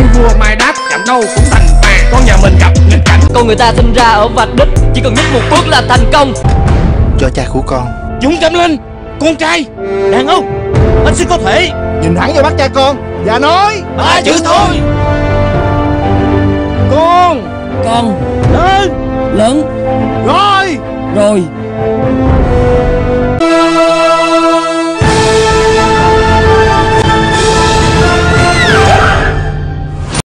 Thiên vua mai đáp chạm đâu cũng thành bà Con nhà mình gặp nghịch cảnh. Con người ta sinh ra ở vạch đích Chỉ cần nhích một bước là thành công. Cho cha của con. Dũng cảm lên Con trai. Đàn ông Anh sẽ có thể. Nhìn thẳng vào mắt cha con Và nói Ba chữ thôi. Con. Con Lên Lớn. Rồi. Rồi.